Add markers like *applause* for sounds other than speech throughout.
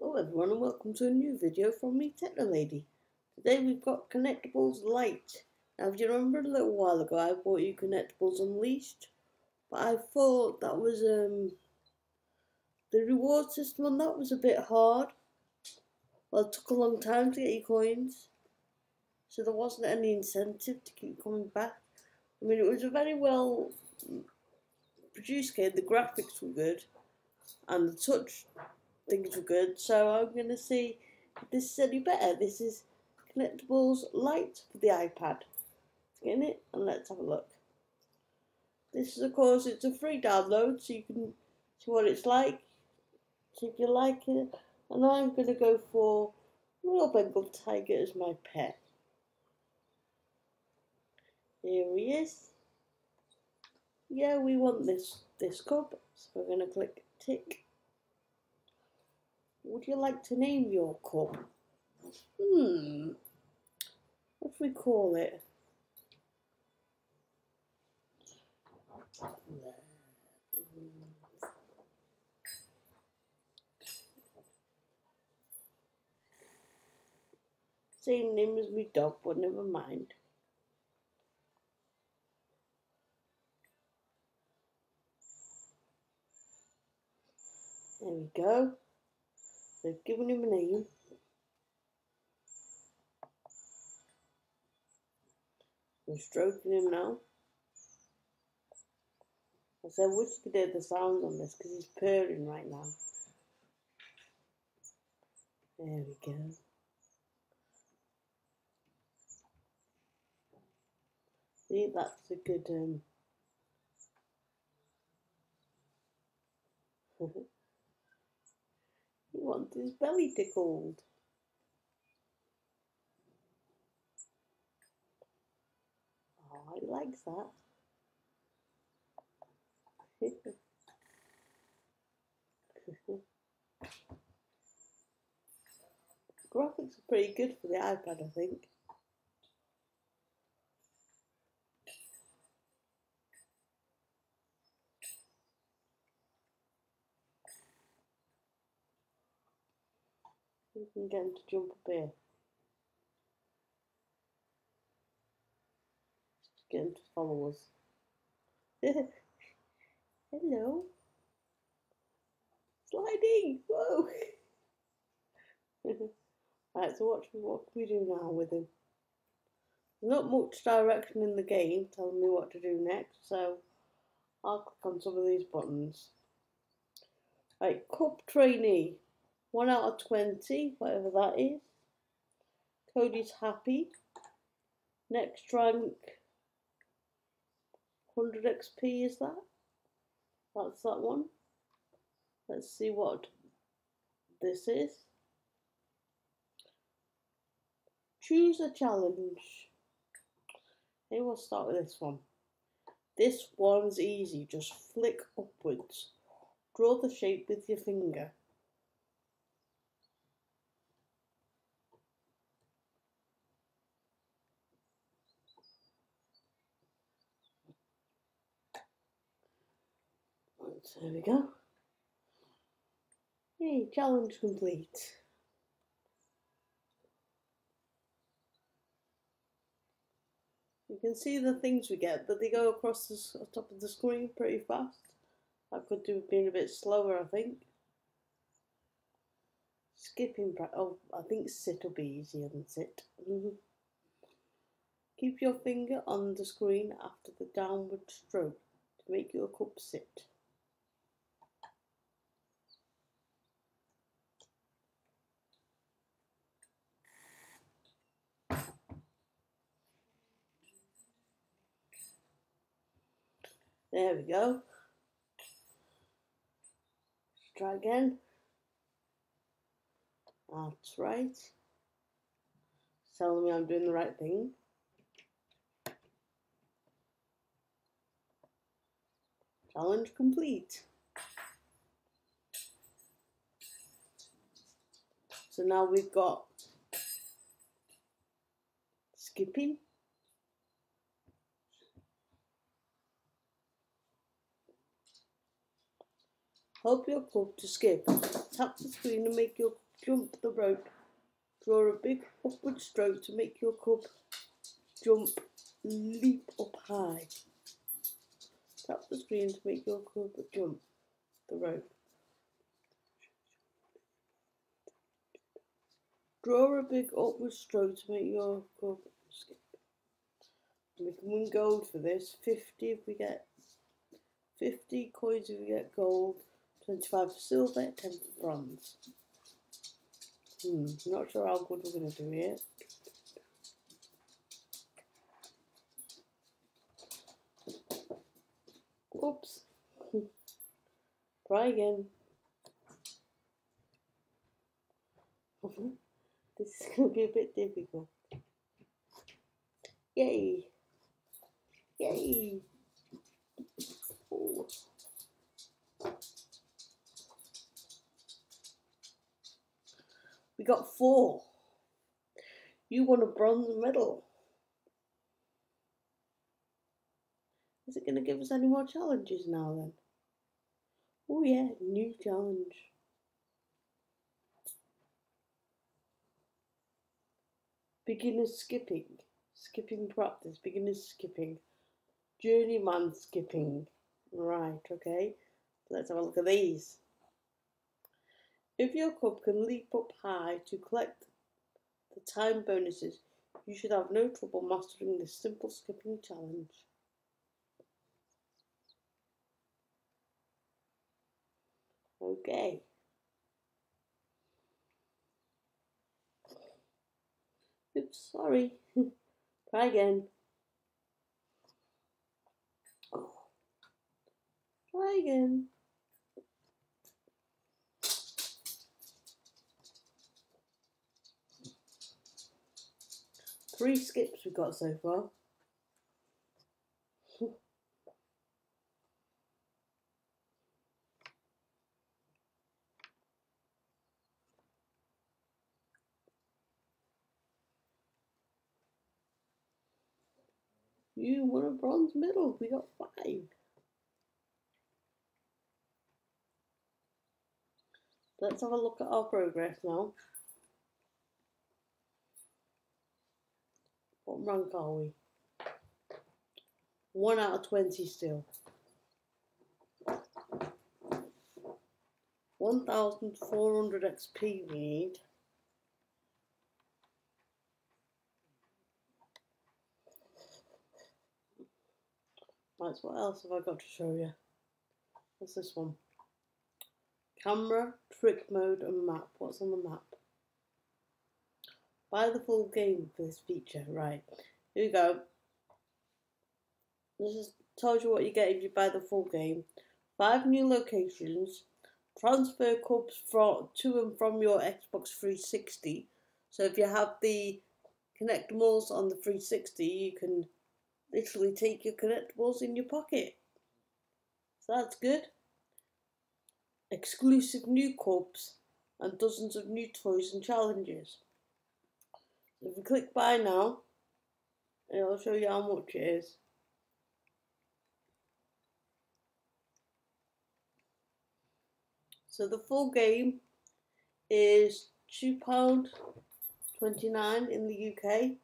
Hello everyone and welcome to a new video from me, Techno Lady. Today we've got Kinectimals Lite. Now if you remember a little while ago I bought you Kinectimals Unleashed, but I thought that was um the reward system on that was a bit hard. Well it took a long time to get your coins, so there wasn't any incentive to keep coming back. I mean it was a very well produced game, the graphics were good and the touch things were good. So I'm going to see if this is any better. This is Kinectimals Lite for the iPad. in it and let's have a look. This is of course it's a free download so you can see what it's like. See if you like it. And I'm going to go for Royal Bengal Tiger as my pet. Here he is. Yeah, we want this this cup, so we're going to click tick would you like to name your cup? Hmm. What do we call it? Same name as me dog, but never mind. There we go. They've given him a name. We're stroking him now. I said, wish you could hear the sounds on this because he's purring right now. There we go. See, that's a good um *laughs* He wants his belly tickled. Oh, he likes that. *laughs* Graphics are pretty good for the iPad, I think. We can get him to jump up here. Just get him to follow us. Hello. Sliding! Whoa! *laughs* right, so what, what can we do now with him? There's not much direction in the game telling me what to do next, so I'll click on some of these buttons. Right, Cup Trainee. 1 out of 20, whatever that is. Cody's happy. Next rank, 100 XP is that? That's that one. Let's see what this is. Choose a challenge. Maybe we'll start with this one. This one's easy, just flick upwards. Draw the shape with your finger. There we go. Hey, challenge complete. You can see the things we get, but they go across the top of the screen pretty fast. I could do being a bit slower, I think. Skipping, oh, I think sit will be easier than sit. Mm-hmm. Keep your finger on the screen after the downward stroke to make your cup sit. There we go. Let's try again. That's right. Telling me I'm doing the right thing. Challenge complete. So now we've got skipping, Help your cup to skip. Tap the screen and make your jump the rope. Draw a big upward stroke to make your cub jump, leap up high. Tap the screen to make your cub jump the rope. Draw a big upward stroke to make your cub skip. We can win gold for this. 50 if we get 50 coins if we get gold, 25 for silver, 10 for bronze. Hmm, not sure how good we're going to do here. Oops. *laughs* Try again. *laughs* this is going to be a bit difficult. Yay! Yay! Ooh. We got four. You won a bronze medal. Is it going to give us any more challenges now then? Oh yeah, new challenge. Beginner skipping. Skipping practice. Beginner skipping. Journeyman skipping. Right, okay. Let's have a look at these. If your cub can leap up high to collect the time bonuses, you should have no trouble mastering this simple skipping challenge. Okay. Oops, sorry. *laughs* Try again. Try again. Three skips we've got so far. You won a bronze medal. We got five. Let's have a look at our progress now. What rank are we? One out of 20 still. 1,400 XP we need. Right, so what else have I got to show you? What's this one? Camera, trick mode and map. What's on the map? Buy the full game for this feature. Right, here we go. This is tells you what you get if you buy the full game. Five new locations. Transfer cubs from to and from your Xbox 360. So if you have the Kinectimals on the 360, you can literally take your collectibles in your pocket. So that's good. Exclusive new cubs and dozens of new toys and challenges. If you click buy now, it'll show you how much it is. So the full game is £2.29 in the UK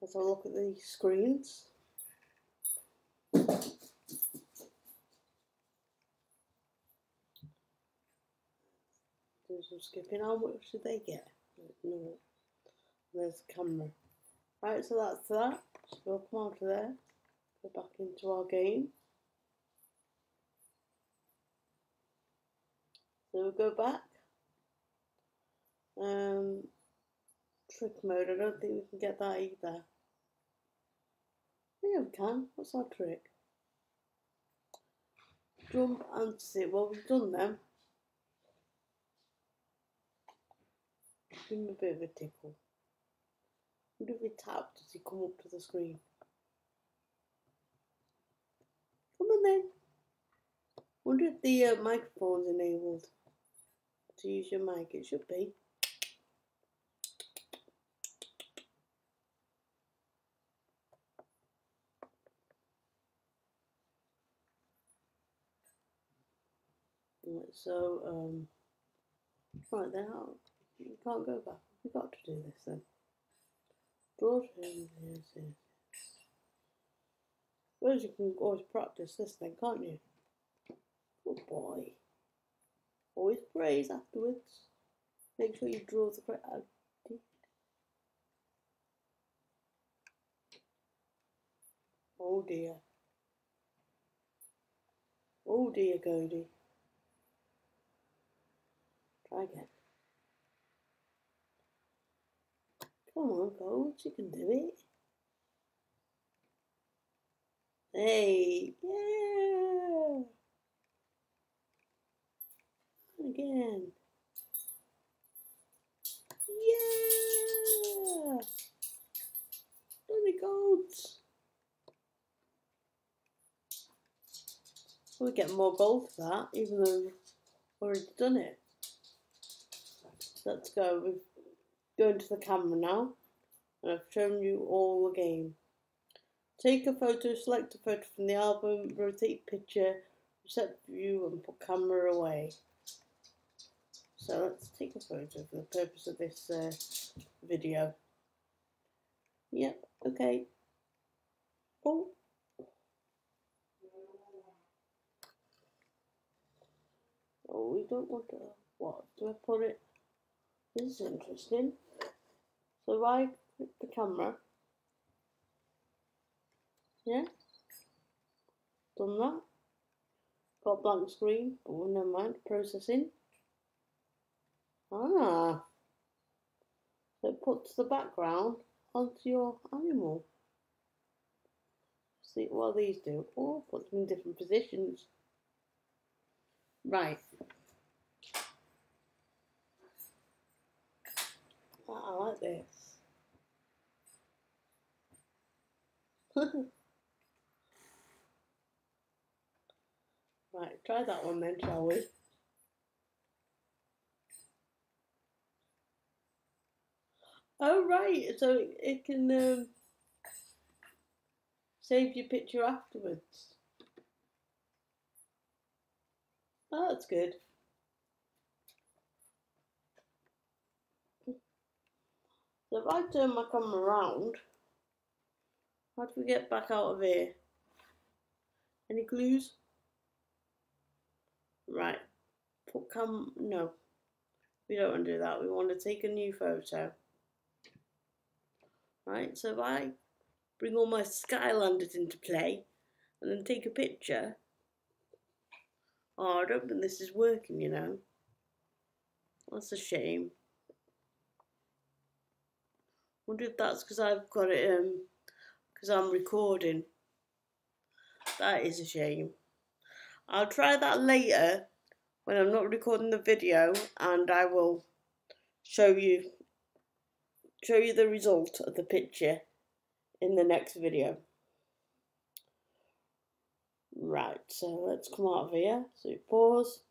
Let's have a look at the screens. Do some skipping. How much did they get? No. There's the camera. Right, so that's that. So we'll come out of there. Go back into our game. So we'll go back. Um, trick mode. I don't think we can get that either. Yeah, we can. What's our trick? Jump and sit. Well, we've done them. Give him a bit of a tickle. Wonder if we tap, does he come up to the screen? Come on then. Wonder if the uh, microphone's enabled to use your mic. It should be. so um, right there, We can't go back. We've got to do this then. Suppose you can always practice this thing, can't you? Good boy. Always praise afterwards. Make sure you draw the correct. Oh dear. Oh dear, Cody. Try again. Come on, Coach, you can do it. Hey, yeah. Again. Yeah. Let goats. We get more gold for that, even though we've already done it. Let's go. We've go into the camera now, and I've shown you all the game. Take a photo, select a photo from the album, rotate picture, reset view, and put camera away. So let's take a photo for the purpose of this uh, video. Yep, okay. Oh. Oh, we don't want to, what, do I put it? This is interesting. So I click the camera, yeah, done that. Got blank screen, but oh never mind, processing. Ah. So it puts the background onto your animal. See what these do. Oh, puts them in different positions. Right. I like this. *laughs* right, try that one then, shall we? Oh right, so it can um, save your picture afterwards. Oh, that's good. So if I turn my camera around, how do we get back out of here? Any clues? Right. Put cam no. We don't want to do that. We want to take a new photo. Right, so if I bring all my Skylanders into play and then take a picture. Oh, I don't think this is working, you know. That's a shame. Wonder if that's because I've got it um because I'm recording. That is a shame. I'll try that later when I'm not recording the video and I will show you show you the result of the picture in the next video. Right, so let's come out of here. So pause.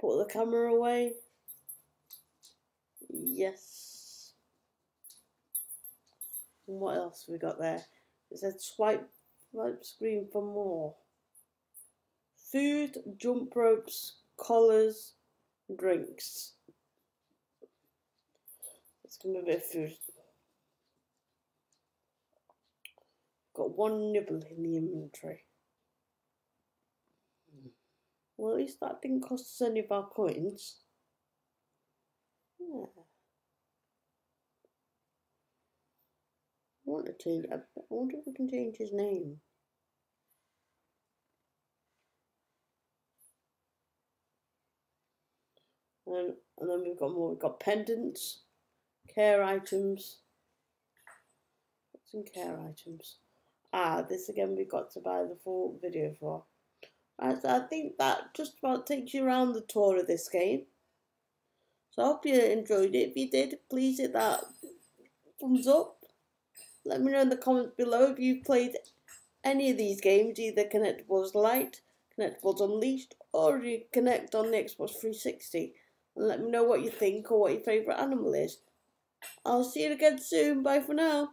Put the camera away. Yes. What else we got there? It said swipe, swipe screen for more. Food, jump ropes, collars, drinks. Let's give me a bit of food. Got one nibble in the inventory. Well, at least that didn't cost us any of our coins. Yeah. Want to change. I wonder if we can change his name. And, and then we've got more. We've got pendants, care items. In care items? Ah, this again we've got to buy the full video for. Right, so I think that just about takes you around the tour of this game. So I hope you enjoyed it. If you did, please hit that thumbs up. Let me know in the comments below if you've played any of these games, either Kinectimals Lite, Kinectimals Unleashed, or you connect on the Xbox 360. And let me know what you think or what your favourite animal is. I'll see you again soon. Bye for now.